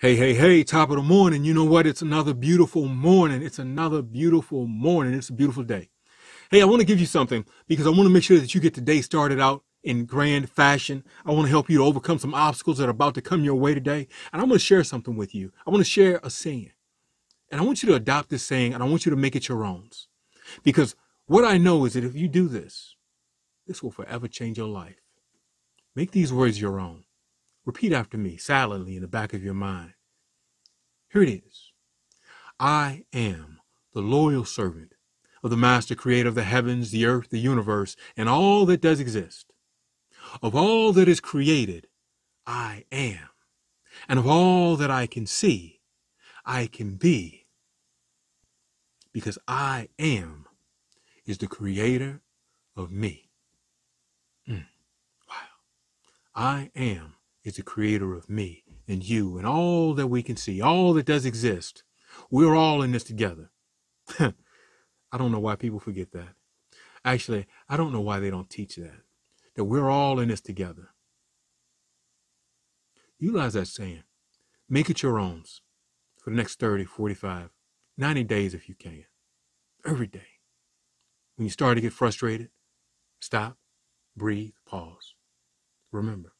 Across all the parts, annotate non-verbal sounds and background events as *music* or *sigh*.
Hey, hey, hey, top of the morning. You know what? It's another beautiful morning. It's another beautiful morning. It's a beautiful day. Hey, I want to give you something because I want to make sure that you get the day started out in grand fashion. I want to help you to overcome some obstacles that are about to come your way today. And I'm going to share something with you. I want to share a saying. And I want you to adopt this saying and I want you to make it your own. Because what I know is that if you do this, this will forever change your life. Make these words your own. Repeat after me silently in the back of your mind. Here it is. I am the loyal servant of the master creator of the heavens, the earth, the universe, and all that does exist. Of all that is created, I am. And of all that I can see, I can be. Because I am is the creator of me. Mm. Wow. I am is the creator of me and you and all that we can see, all that does exist. We're all in this together. *laughs* I don't know why people forget that. Actually, I don't know why they don't teach that. That we're all in this together. Utilize that saying. Make it your own for the next 30, 45, 90 days if you can. Every day. When you start to get frustrated, stop, breathe, pause. Remember,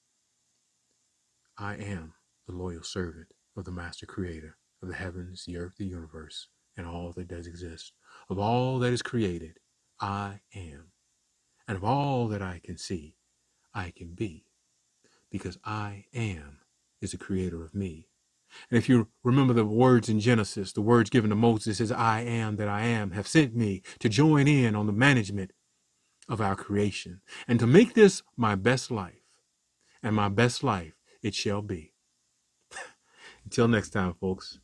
I am the loyal servant of the Master Creator of the heavens, the earth, the universe, and all that does exist. Of all that is created, I am. And of all that I can see, I can be. Because I am is the creator of me. And if you remember the words in Genesis, the words given to Moses is, I am that I am, have sent me to join in on the management of our creation and to make this my best life. And my best life it shall be. *laughs* Until next time, folks.